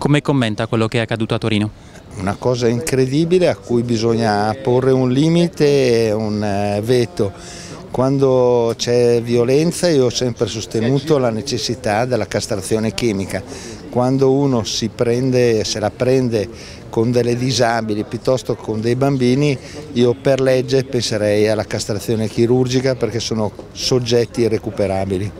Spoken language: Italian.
Come commenta quello che è accaduto a Torino? Una cosa incredibile a cui bisogna porre un limite e un eh, veto. Quando c'è violenza io ho sempre sostenuto la necessità della castrazione chimica. Quando uno si prende, se la prende con delle disabili piuttosto che con dei bambini, io per legge penserei alla castrazione chirurgica perché sono soggetti irrecuperabili.